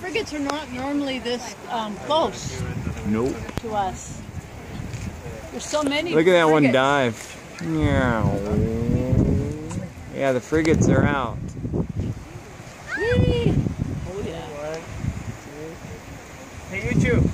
Frigates are not normally this um, close Nope. to us. There's so many. Look at that one dive. Yeah. Yeah, the frigates are out. Whee! Oh yeah. Hey, YouTube.